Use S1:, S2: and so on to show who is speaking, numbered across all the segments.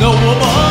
S1: no woman.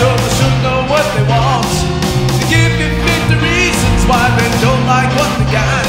S1: so they should know what they want. They give you 50 reasons why they don't like what they got.